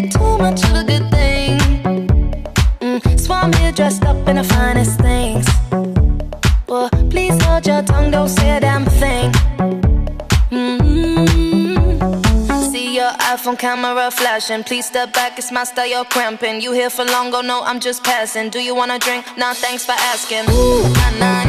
get too much of a good thing. Mm, Swan here dressed up in the finest things. Well, please hold your tongue, don't say a damn thing. Mm-hmm. See your iPhone camera flashing. Please step back, it's my style, you're cramping. You here for long, go no, I'm just passing. Do you wanna drink? Nah, thanks for asking. Ooh, nah, nah,